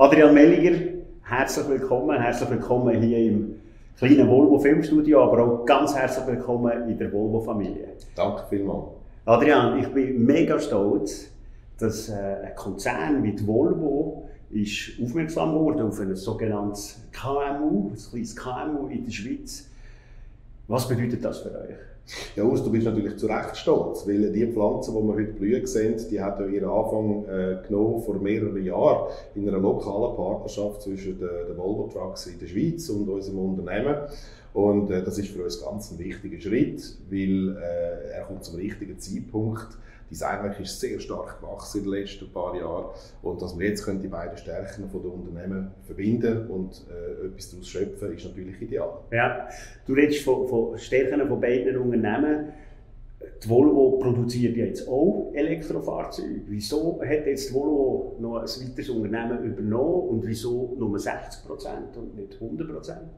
Adrian Melliger, herzlich willkommen. Herzlich willkommen hier im kleinen Volvo Filmstudio, aber auch ganz herzlich willkommen in der Volvo-Familie. Danke vielmals. Adrian, ich bin mega stolz, dass äh, ein Konzern wie die Volvo ist aufmerksam wurde auf ein sogenanntes KMU, ein kleines KMU in der Schweiz. Was bedeutet das für euch? Ja, Urs, du bist natürlich zu Recht stolz, weil die Pflanzen, die wir heute blühen sehen, die hat ja ihren Anfang äh, genommen vor mehreren Jahren in einer lokalen Partnerschaft zwischen den, den Volvo Trucks in der Schweiz und unserem Unternehmen. Und äh, das ist für uns ganz ein wichtiger Schritt, weil äh, er kommt zum richtigen Zeitpunkt. Design ist sehr stark gewachsen in den letzten paar Jahren und dass wir jetzt die beiden Stärken von den Unternehmen verbinden und äh, etwas daraus schöpfen, ist natürlich ideal. Ja, du redest von, von Stärken von beiden Unternehmen. Die Volvo produziert jetzt auch Elektrofahrzeuge. Wieso hat jetzt die Volvo noch ein weiteres Unternehmen übernommen und wieso nur 60 Prozent und nicht 100 Prozent?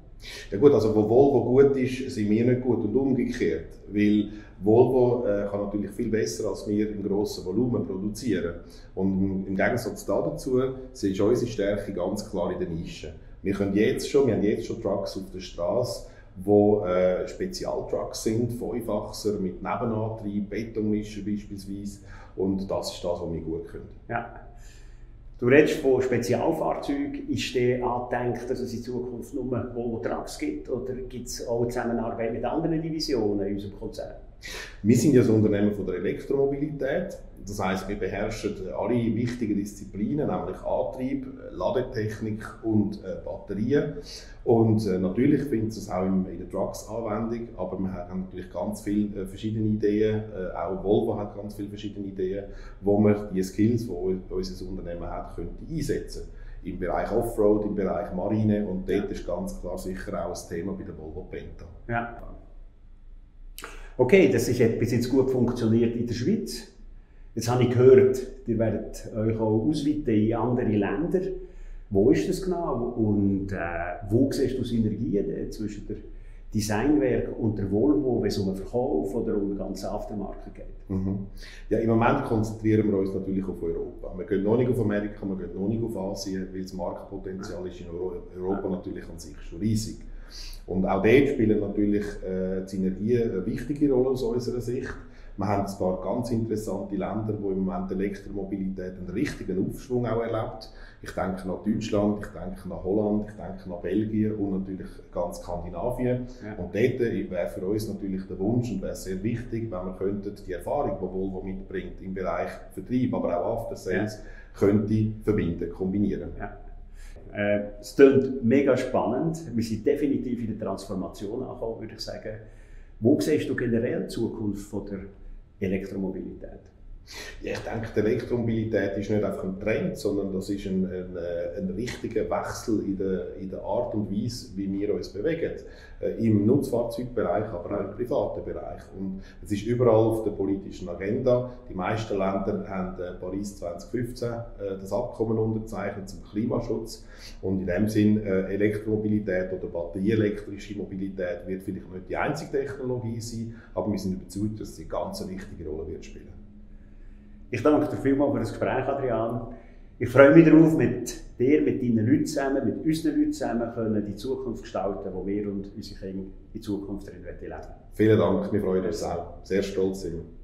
Ja gut, also wo Volvo gut ist, sind wir nicht gut und umgekehrt, weil Volvo äh, kann natürlich viel besser als wir im grossen Volumen produzieren. Und im Gegensatz dazu ist unsere Stärke ganz klar in der Nische. Wir können jetzt schon, wir haben jetzt schon Trucks auf der Straße, wo äh, Spezialtrucks sind, Fünfachser mit Nebenantrieb, Betonmischer beispielsweise. Und das ist das, was wir gut können. Ja. Du redest von Spezialfahrzeugen. Ist der angedenkt, dass es in Zukunft nur Volvo Trucks gibt? Oder gibt es auch Zusammenarbeit mit anderen Divisionen in unserem Konzern? Wir sind ja das Unternehmen von der Elektromobilität. Das heißt, wir beherrschen alle wichtigen Disziplinen, nämlich Antrieb, Ladetechnik und äh, Batterien. Und äh, natürlich findet es auch in, in den Trucks Anwendung, aber wir haben natürlich ganz viele äh, verschiedene Ideen. Äh, auch Volvo hat ganz viele verschiedene Ideen, wo wir die Skills, die unser Unternehmen hat, könnte einsetzen im Bereich Offroad, im Bereich Marine und dort ist ganz klar sicher auch ein Thema bei der Volvo Penta. Ja. Okay, das ist bis jetzt gut funktioniert in der Schweiz. Jetzt habe ich gehört, ihr werdet euch auch ausweiten in andere Länder. Wo ist das genau? Und äh, wo siehst du Synergien zwischen der Designwerk und der Volvo, wenn es um den Verkauf oder um den ganzen Aftermarket geht? Mhm. Ja, Im Moment konzentrieren wir uns natürlich auf Europa. Wir gehen noch nicht auf Amerika, wir gehen noch nicht auf Asien, weil das Marktpotenzial ist in Europa natürlich an sich schon riesig. Und auch dort spielen natürlich äh, die Synergien eine wichtige Rolle aus unserer Sicht. Wir haben ein paar ganz interessante Länder, wo im Moment Elektromobilität einen richtigen Aufschwung auch erlebt. Ich denke nach Deutschland, ich denke nach Holland, ich denke nach Belgien und natürlich ganz Skandinavien. Ja. Und dort wäre für uns natürlich der Wunsch und wäre sehr wichtig, wenn wir könnten die Erfahrung, die Volvo mitbringt im Bereich Vertrieb, aber auch After Sales, ja. könnte verbinden, kombinieren. Ja. Äh, es klingt mega spannend. Wir sind definitiv in der Transformation angekommen, würde ich sagen. Wo siehst du generell die Zukunft von der Elektromobilität? Ja, ich denke, die Elektromobilität ist nicht einfach ein Trend, sondern das ist ein, ein, äh, ein richtiger Wechsel in der, in der Art und Weise, wie wir uns bewegen. Äh, Im Nutzfahrzeugbereich, aber auch im privaten Bereich. Und es ist überall auf der politischen Agenda. Die meisten Länder haben äh, Paris 2015 das Abkommen unterzeichnet zum Klimaschutz. Und in dem Sinn, Elektromobilität oder batterieelektrische Mobilität wird vielleicht nicht die einzige Technologie sein, aber wir sind überzeugt, dass sie eine ganz wichtige Rolle wird spielen. Ich danke dir vielmals für das Gespräch, Adrian. Ich freue mich darauf, mit dir, mit deinen Leuten zusammen, mit unseren Leuten zusammen können die Zukunft gestalten, wo wir und unsere Kinder in Zukunft drin leben Vielen Dank, wir freuen uns auch. Sehr stolz sind wir.